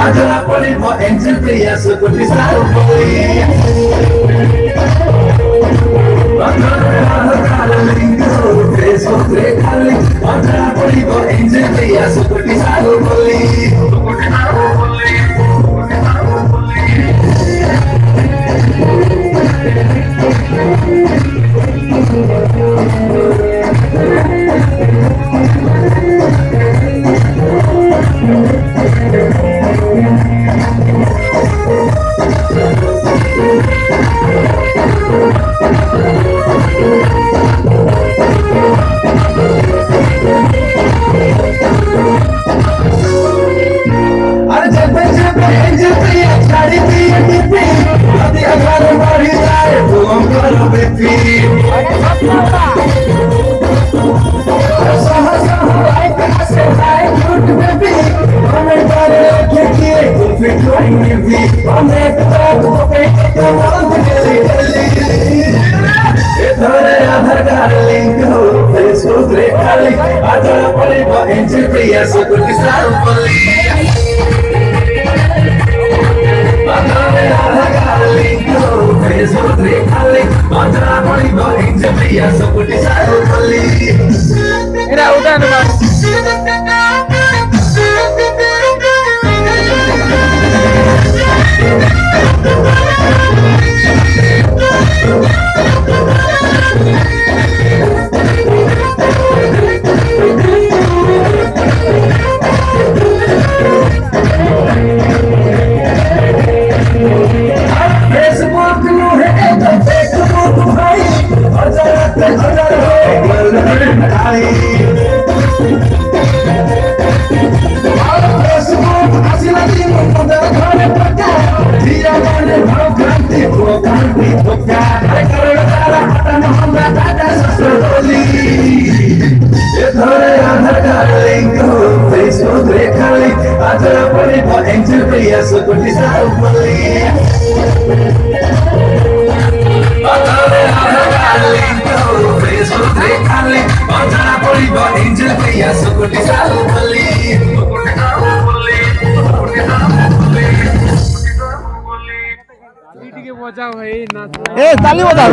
Angela Poli, mo angel, yes, so could be started Poli, mo angel, yes, so could poli. Yes, I'm going to start udah nih mas Hey, Angel, please, so good is our belief. ए ताली बजा